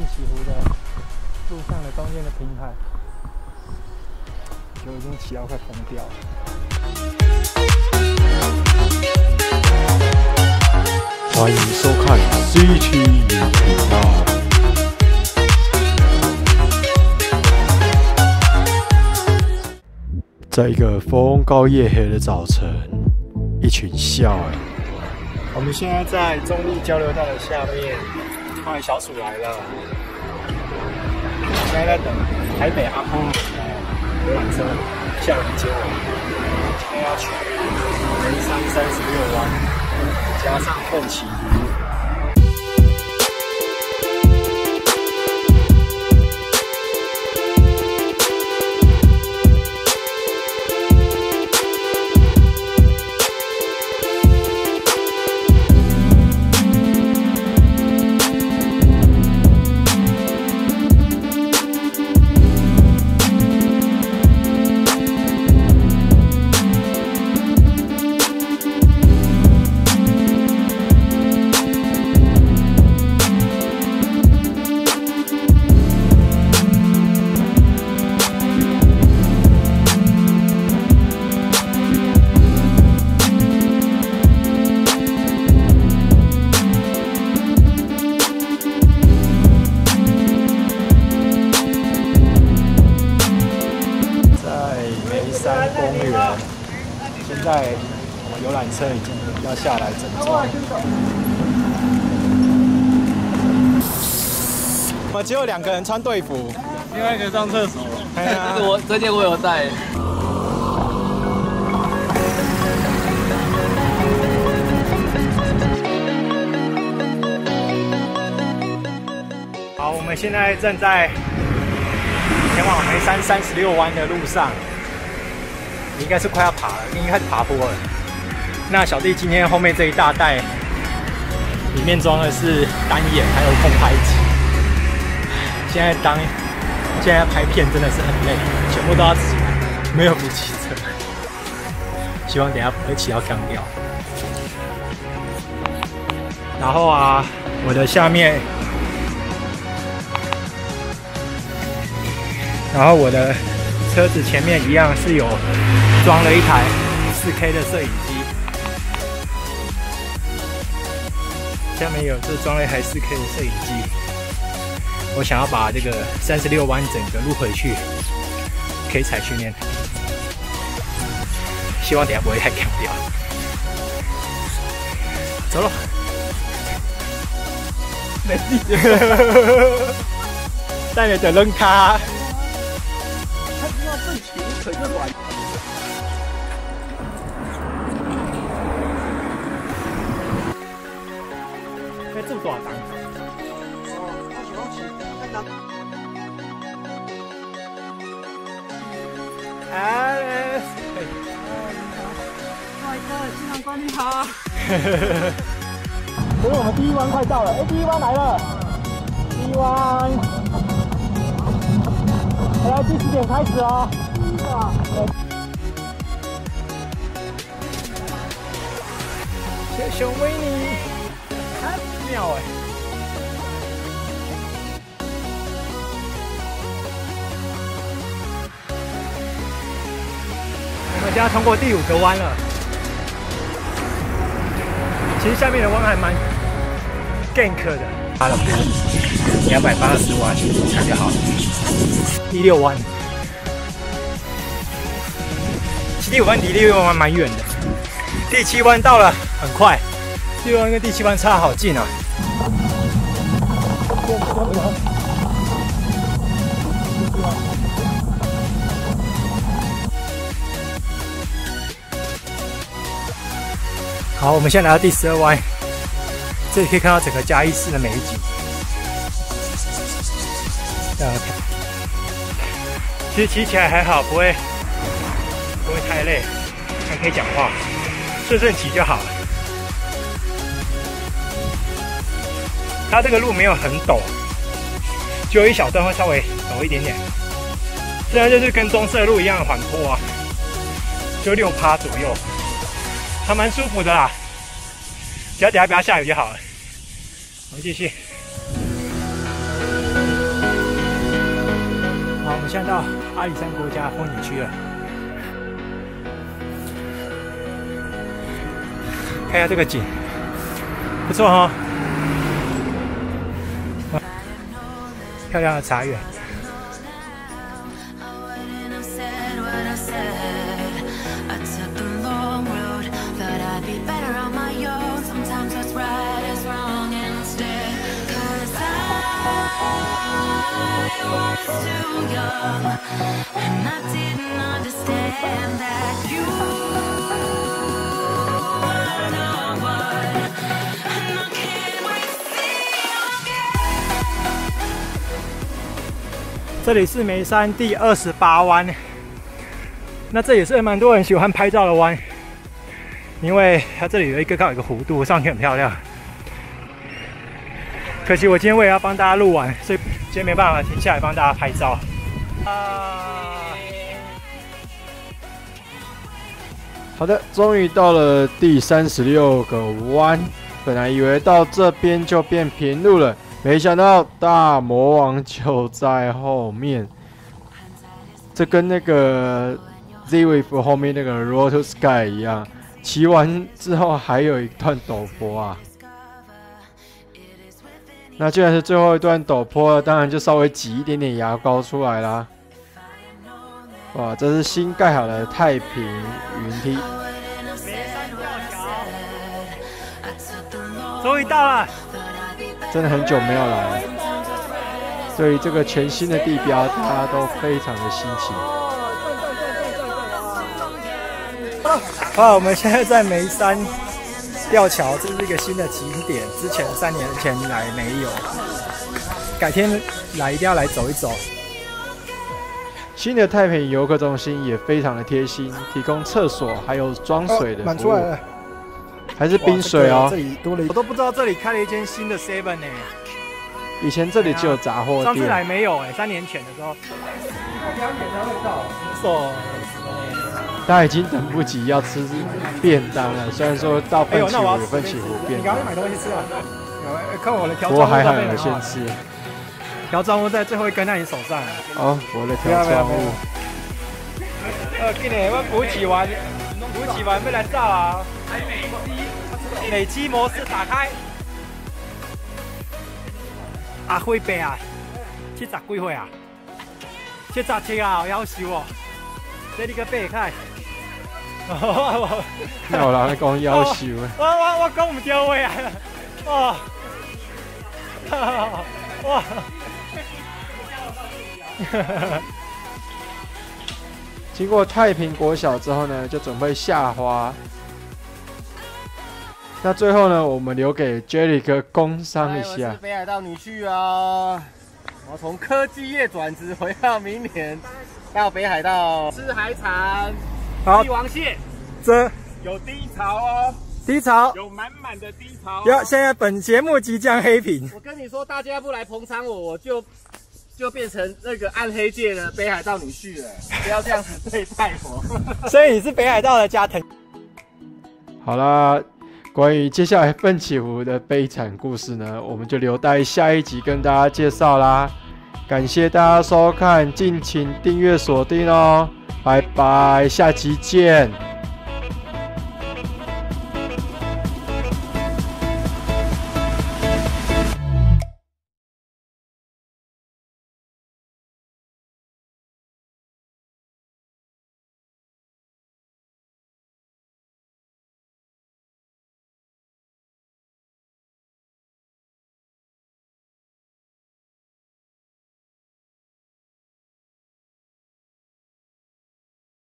面的路上的中间的平台，就已经骑到快疯掉了。欢迎收看 CT 影频道。在一个风高夜黑的早晨，一群笑儿我们现在在中立交流道的下面，看小鼠来了。现在在等台北阿公呃游览车下来接我。现在要去眉山三十六弯，加上后起车已经要下来整装。我们只有两个人穿队服，另外一个上厕所，哎呀这我这件我有带。好，我们现在正在前往眉山三十六弯的路上，你应该是快要爬了，已经开始爬坡了。那小弟今天后面这一大袋，里面装的是单眼还有空拍机。现在当现在拍片真的是很累，全部都要自己来，没有不骑车。希望等下不会骑到干掉。然后啊，我的下面然后我的车子前面一样是有装了一台 4K 的摄影机，下面有这装了一台 4K 的摄影机。我想要把这个三十六弯整个录回去，可以踩训练。希望等一下不会太干掉。走了。没地。带你的扔卡。哎，这么大档。Alice，帅哥，机场管理好。所以我们第一弯快到了，哎，第一弯来了，第一弯，来计时点开始哦。小熊维尼，妙哎。我们现在通过第五个弯了。其实下面的弯还蛮 gank 的，拉了两百八十弯才就好了。第六弯，其实第五弯离第六弯蛮远的，第七弯到了，很快。第六弯跟第七弯差好近啊！好，我们现在来到第十二弯，这里可以看到整个嘉义市的美景。其实骑起来还好，不会不会太累，还可以讲话，顺顺骑就好了。它这个路没有很陡，只有一小段会稍微陡一点点。这样就是跟棕色路一样的缓坡啊，就六趴左右。还蛮舒服的啦，只要等下不要下雨就好了。我们继续。好，我们现在到阿里山国家风景区了，看一下这个景，不错哈、漂亮的茶园。 wouldn't have 这里是眉山第二十八弯，那这也是蛮多人喜欢拍照的弯，因为它这里有一个刚好有一个弧度，上去很漂亮。可惜我今天为了要帮大家录完，所以今天没办法停下来帮大家拍照。啊，好的，终于到了第三十六个弯。本来以为到这边就变平路了，没想到大魔王就在后面。这跟那个 Z Wave 后面那个 Road to Sky 一样，骑完之后还有一段陡坡啊。那既然是最后一段陡坡，当然就稍微挤一点点牙膏出来啦。哇，这是新盖好的太平云梯。终于到了，真的很久没有来了，所以这个全新的地标，大家都非常的新奇。啊，我们现在在眉山吊桥，这是一个新的景点，之前三年前来没有，改天来一定要来走一走。新的太平游客中心也非常的贴心，提供厕所还有装水的服务。满出来，了，还是冰水哦哇这。里多了一，我都不知道这里开了一间新的 Seven 呢，以前这里只有杂货上次来店，没有哎，三年前的时候。两点才会到，错。大家已经等不及要吃便当了。虽然说到哎呦，奋起那我要湖有奋起湖便你赶快，买东西吃啊！看我的调不过装还好有先吃。调装物在最后一根在你手上。哦，我的不要不要不要调装物，呃，今年我补给完，补给完要来炸啊！美肌模式打开。阿辉伯啊，七十几岁啊？七十七啊，夭寿哦！这你个伯看。我那我人讲要求的。我我讲唔对话啊！哦，哇！经过太平国小之后呢，就准备下花。那最后呢，我们留给 Jerry 哥工商一下我下是。北海道女婿啊！我从科技业转职回到明年，到北海道吃海产，好帝，王蟹这有低潮哦，低潮。有满满的低潮、哦。要现在本节目即将黑屏，我跟你说，大家不来捧场我，我就就变成那个暗黑界的北海道女婿了。不要这样子对待我。所以你是北海道的加藤。好啦，关于接下来奋起湖的悲惨故事呢，我们就留待下一集跟大家介绍啦。感谢大家收看，敬请订阅锁定哦，拜拜，下期见。